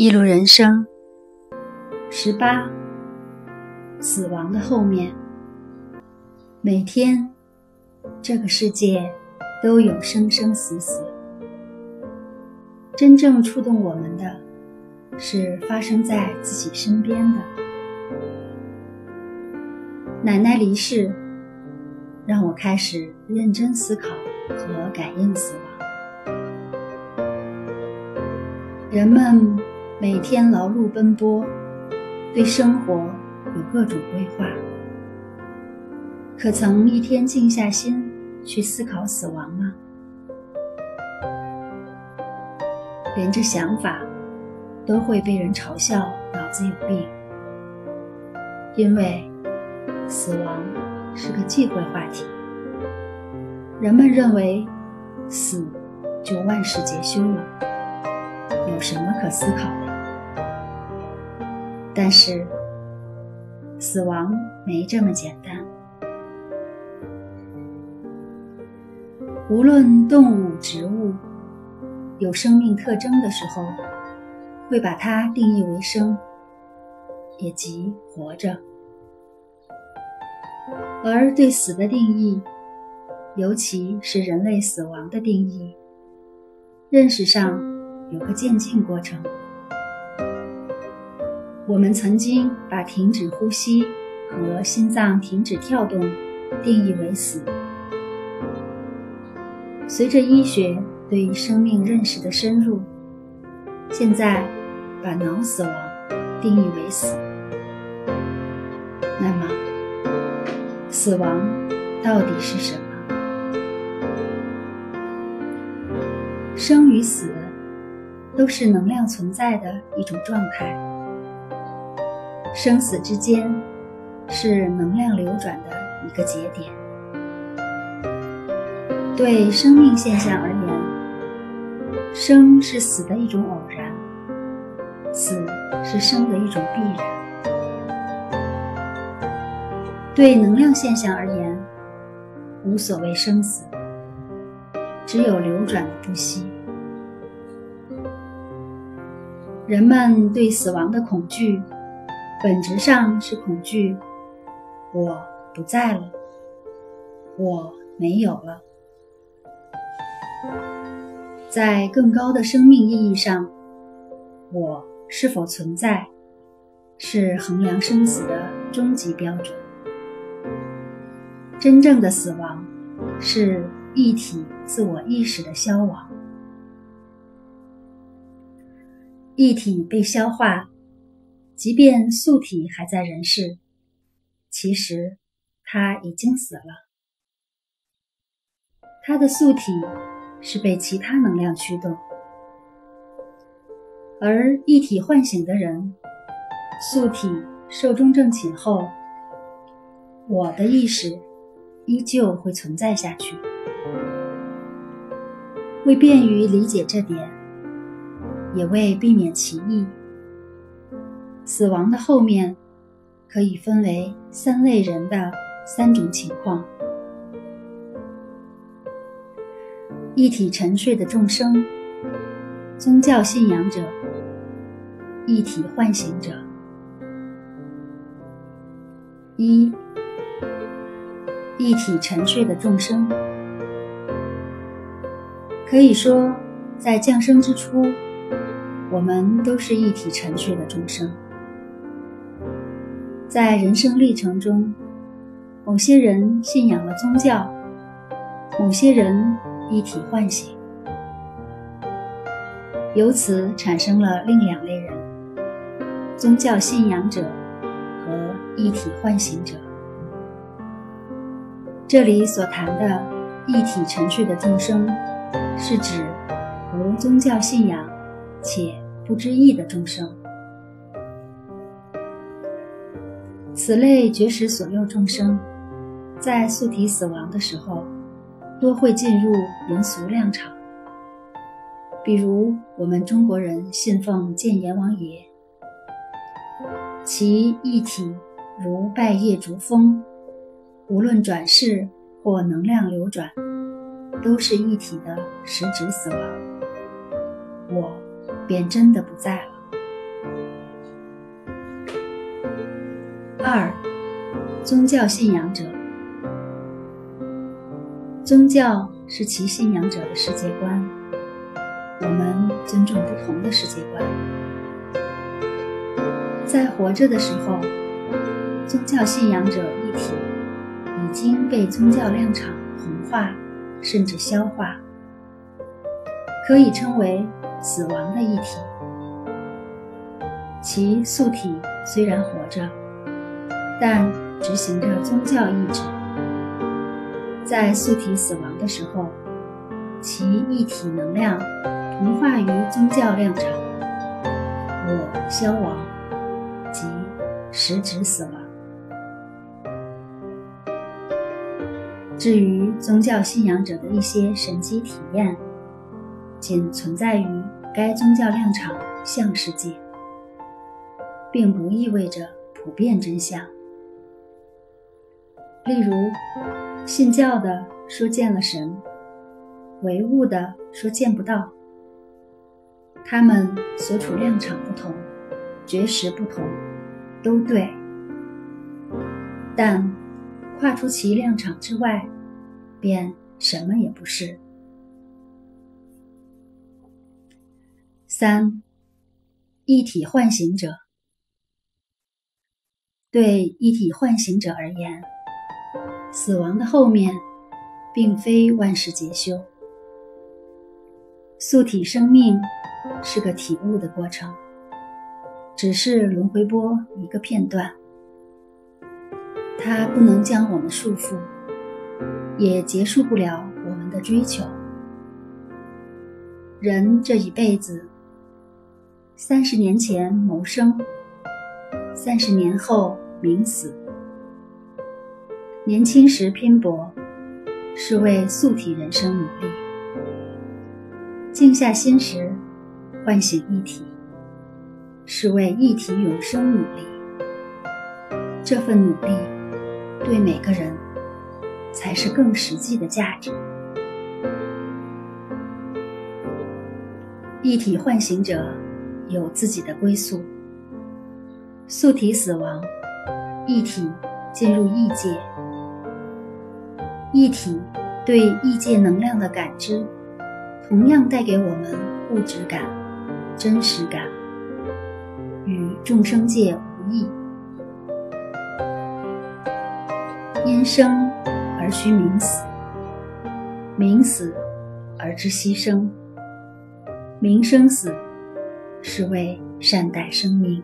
一路人生，十八，死亡的后面。每天，这个世界都有生生死死。真正触动我们的，是发生在自己身边的。奶奶离世，让我开始认真思考和感应死亡。人们。每天劳碌奔波，对生活有各种规划，可曾一天静下心去思考死亡吗？连这想法都会被人嘲笑脑子有病，因为死亡是个忌讳话题。人们认为死就万事皆休了，有什么可思考的？但是，死亡没这么简单。无论动物、植物，有生命特征的时候，会把它定义为生，也即活着。而对死的定义，尤其是人类死亡的定义，认识上有个渐进过程。我们曾经把停止呼吸和心脏停止跳动定义为死。随着医学对生命认识的深入，现在把脑死亡定义为死。那么，死亡到底是什么？生与死都是能量存在的一种状态。生死之间是能量流转的一个节点。对生命现象而言，生是死的一种偶然，死是生的一种必然。对能量现象而言，无所谓生死，只有流转的不息。人们对死亡的恐惧。本质上是恐惧，我不在了，我没有了。在更高的生命意义上，我是否存在，是衡量生死的终极标准。真正的死亡，是一体自我意识的消亡，一体被消化。即便素体还在人世，其实他已经死了。他的素体是被其他能量驱动，而一体唤醒的人，素体寿终正寝后，我的意识依旧会存在下去。为便于理解这点，也为避免歧义。死亡的后面，可以分为三类人的三种情况：一体沉睡的众生、宗教信仰者、一体唤醒者。一、一体沉睡的众生，可以说，在降生之初，我们都是一体沉睡的众生。在人生历程中，某些人信仰了宗教，某些人一体唤醒，由此产生了另两类人：宗教信仰者和一体唤醒者。这里所谈的一体沉睡的众生，是指无宗教信仰且不知义的众生。此类绝食所有众生，在素体死亡的时候，多会进入人俗量场。比如我们中国人信奉建阎王爷，其一体如拜叶逐风，无论转世或能量流转，都是一体的实质死亡。我便真的不在了。二，宗教信仰者。宗教是其信仰者的世界观，我们尊重不同的世界观。在活着的时候，宗教信仰者一体已经被宗教量场同化，甚至消化，可以称为死亡的一体。其素体虽然活着，但执行着宗教意志。在素体死亡的时候，其一体能量同化于宗教量场，我消亡，即实质死亡。至于宗教信仰者的一些神机体验，仅存在于该宗教量场相世界，并不意味着普遍真相。例如。信教的说见了神，唯物的说见不到。他们所处量场不同，绝食不同，都对。但跨出其量场之外，便什么也不是。三，一体唤醒者，对一体唤醒者而言。死亡的后面，并非万事皆休。素体生命是个体悟的过程，只是轮回波一个片段。它不能将我们束缚，也结束不了我们的追求。人这一辈子，三十年前谋生，三十年后冥死。年轻时拼搏，是为素体人生努力；静下心时，唤醒一体，是为一体永生努力。这份努力，对每个人，才是更实际的价值。一体唤醒者有自己的归宿，素体死亡，一体进入异界。一体对异界能量的感知，同样带给我们物质感、真实感，与众生界无异。因生而须明死，明死而知牺牲，明生死是为善待生命。